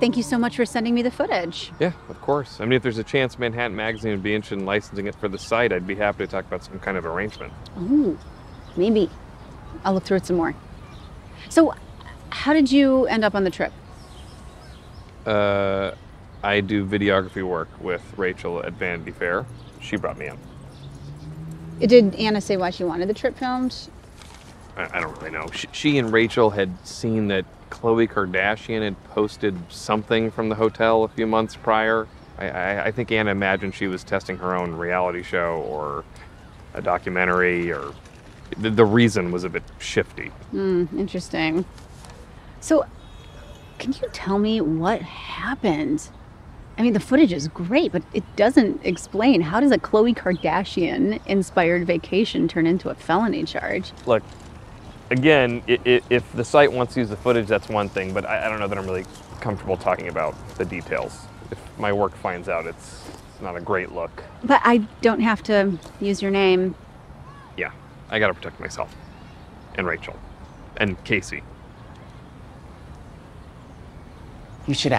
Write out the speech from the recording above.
thank you so much for sending me the footage. Yeah, of course. I mean, if there's a chance Manhattan Magazine would be interested in licensing it for the site, I'd be happy to talk about some kind of arrangement. Oh, maybe. I'll look through it some more. So, how did you end up on the trip? Uh, I do videography work with Rachel at Vanity Fair. She brought me in. Did Anna say why she wanted the trip filmed? I, I don't really know. She, she and Rachel had seen that Khloe Kardashian had posted something from the hotel a few months prior. I, I, I think Anna imagined she was testing her own reality show or a documentary, or the, the reason was a bit shifty. Hmm, interesting. So, can you tell me what happened? I mean, the footage is great, but it doesn't explain how does a Khloe Kardashian inspired vacation turn into a felony charge? Look, again, i i if the site wants to use the footage, that's one thing, but I, I don't know that I'm really comfortable talking about the details. If my work finds out, it's, it's not a great look. But I don't have to use your name. Yeah, I gotta protect myself. And Rachel. And Kacy. You should